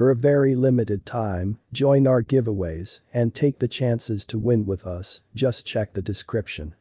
For a very limited time, join our giveaways and take the chances to win with us, just check the description.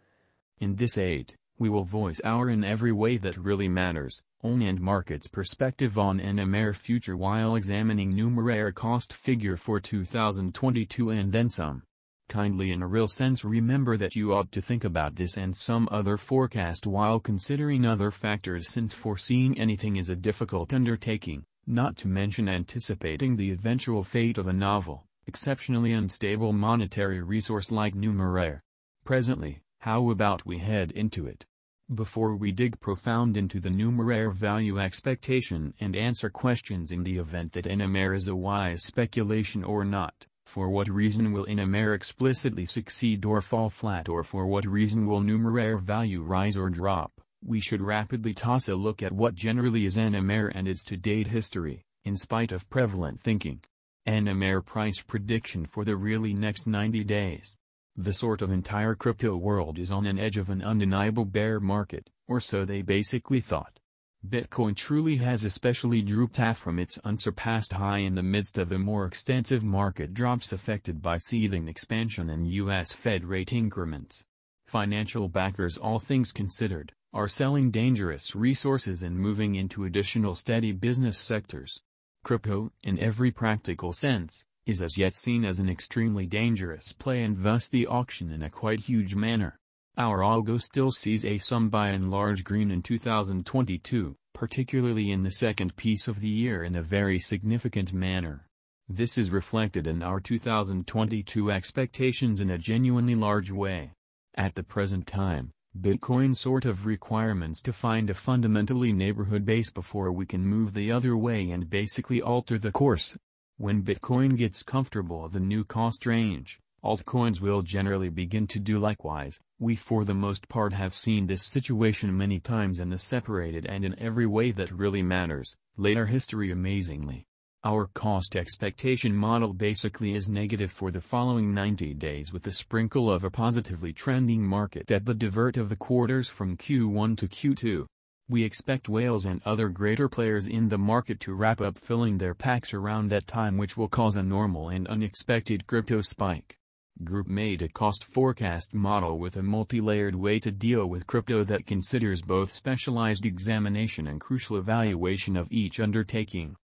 In this aid, we will voice our in every way that really matters, own and market's perspective on an NMR future while examining numeraire cost figure for 2022 and then some. Kindly in a real sense remember that you ought to think about this and some other forecast while considering other factors since foreseeing anything is a difficult undertaking, not to mention anticipating the eventual fate of a novel, exceptionally unstable monetary resource like numeraire. Presently, how about we head into it? Before we dig profound into the numeraire value expectation and answer questions in the event that NMR is a wise speculation or not, for what reason will NMR explicitly succeed or fall flat or for what reason will numeraire value rise or drop, we should rapidly toss a look at what generally is NMR and its to-date history, in spite of prevalent thinking. NMR price prediction for the really next 90 days. The sort of entire crypto world is on an edge of an undeniable bear market, or so they basically thought. Bitcoin truly has especially drooped half from its unsurpassed high in the midst of the more extensive market drops affected by seething expansion and U.S. Fed rate increments. Financial backers all things considered, are selling dangerous resources and moving into additional steady business sectors. Crypto, in every practical sense, is as yet seen as an extremely dangerous play and thus the auction in a quite huge manner. Our algo still sees a sum by and large green in 2022, particularly in the second piece of the year in a very significant manner. This is reflected in our 2022 expectations in a genuinely large way. At the present time, Bitcoin sort of requirements to find a fundamentally neighborhood base before we can move the other way and basically alter the course. When Bitcoin gets comfortable the new cost range, altcoins will generally begin to do likewise. We for the most part have seen this situation many times in the separated and in every way that really matters, later history amazingly. Our cost expectation model basically is negative for the following 90 days with a sprinkle of a positively trending market at the divert of the quarters from Q1 to Q2. We expect whales and other greater players in the market to wrap up filling their packs around that time which will cause a normal and unexpected crypto spike. Group made a cost forecast model with a multi-layered way to deal with crypto that considers both specialized examination and crucial evaluation of each undertaking.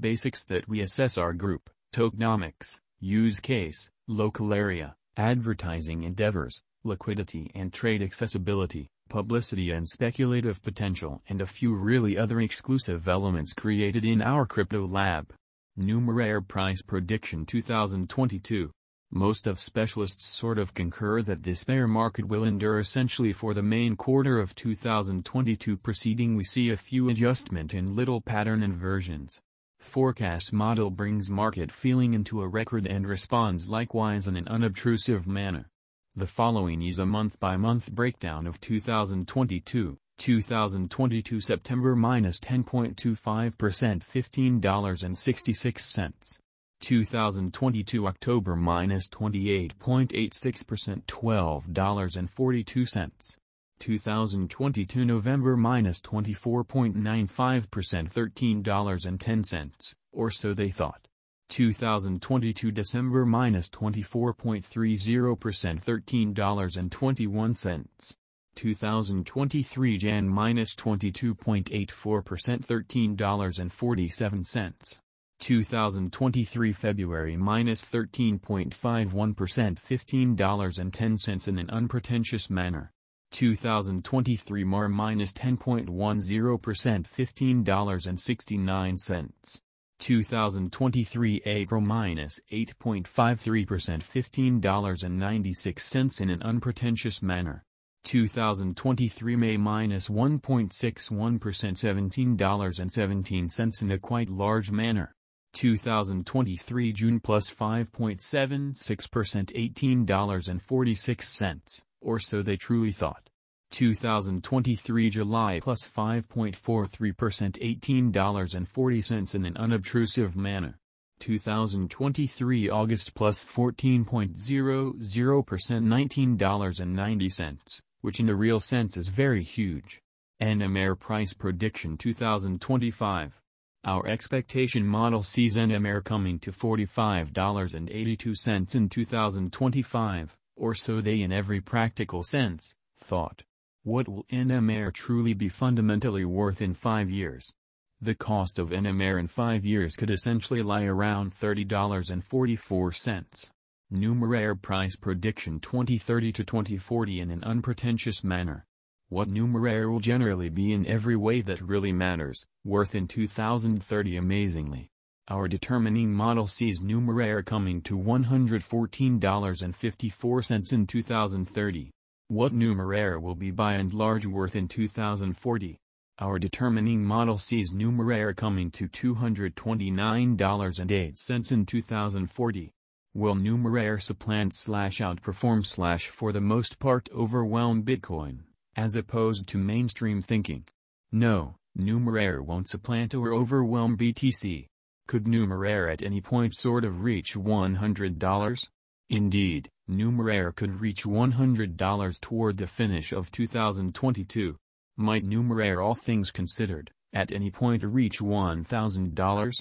Basics that we assess our group, tokenomics, use case, local area, advertising endeavors, liquidity and trade accessibility, publicity and speculative potential and a few really other exclusive elements created in our crypto lab. Numeraire Price Prediction 2022 Most of specialists sort of concur that this bear market will endure essentially for the main quarter of 2022 preceding we see a few adjustment in little pattern inversions. Forecast model brings market feeling into a record and responds likewise in an unobtrusive manner. The following is a month-by-month -month breakdown of 2022, 2022 September minus 10.25% $15.66. 2022 October minus 28.86% $12.42. 2022 November minus 24.95% $13.10, or so they thought. 2022 December minus 24.30% $13.21. 2023 Jan minus 22.84% $13.47. 2023 February minus 13.51% $15.10 in an unpretentious manner. 2023 Mar minus 10.10% $15.69. 2023 April minus 8.53% $15.96 in an unpretentious manner. 2023 May minus 1.61% $17.17 in a quite large manner. 2023 June plus 5.76% $18.46, or so they truly thought. 2023 July plus 5.43% $18.40 in an unobtrusive manner. 2023 August plus 14.00% $19.90, which in a real sense is very huge. NMR Price Prediction 2025 Our expectation model sees NMR coming to $45.82 in 2025, or so they in every practical sense, thought. What will NMR truly be fundamentally worth in five years? The cost of NMR in five years could essentially lie around $30.44. Numeraire price prediction 2030 to 2040 in an unpretentious manner. What numeraire will generally be in every way that really matters, worth in 2030 amazingly. Our determining model sees numeraire coming to $114.54 in 2030. What numeraire will be by and large worth in 2040? Our determining model sees numeraire coming to $229.08 in 2040. Will numeraire supplant slash outperform slash for the most part overwhelm Bitcoin, as opposed to mainstream thinking? No, numeraire won't supplant or overwhelm BTC. Could numeraire at any point sort of reach $100? Indeed, Numeraire could reach $100 toward the finish of 2022. Might Numeraire all things considered, at any point reach $1,000?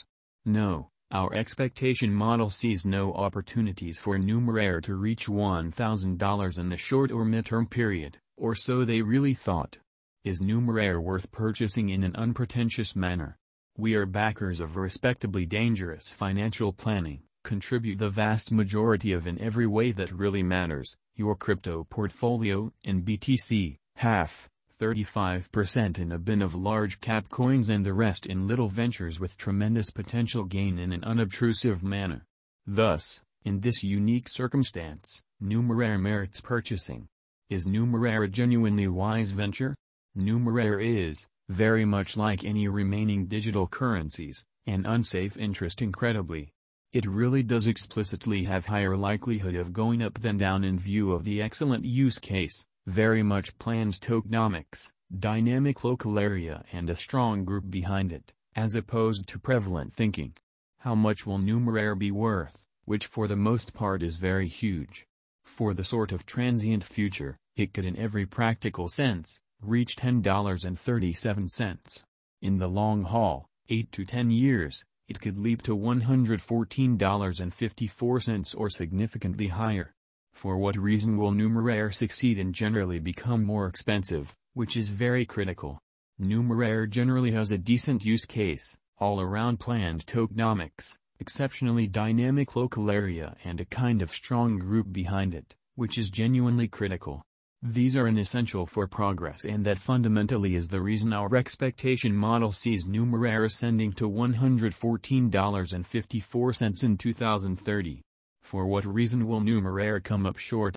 No, our expectation model sees no opportunities for Numeraire to reach $1,000 in the short or midterm period, or so they really thought. Is Numeraire worth purchasing in an unpretentious manner? We are backers of respectably dangerous financial planning contribute the vast majority of in every way that really matters, your crypto portfolio in BTC, half, 35% in a bin of large cap coins and the rest in little ventures with tremendous potential gain in an unobtrusive manner. Thus, in this unique circumstance, Numeraire merits purchasing. Is Numeraire a genuinely wise venture? Numeraire is, very much like any remaining digital currencies, an unsafe interest incredibly, it really does explicitly have higher likelihood of going up than down in view of the excellent use case, very much planned tokenomics, dynamic local area and a strong group behind it, as opposed to prevalent thinking. How much will numeraire be worth, which for the most part is very huge. For the sort of transient future, it could in every practical sense, reach $10.37. In the long haul, 8 to 10 years, it could leap to $114.54 or significantly higher. For what reason will Numeraire succeed and generally become more expensive, which is very critical. Numeraire generally has a decent use case, all-around planned tokenomics, exceptionally dynamic local area and a kind of strong group behind it, which is genuinely critical. These are an essential for progress and that fundamentally is the reason our expectation model sees Numeraire ascending to $114.54 in 2030. For what reason will Numeraire come up short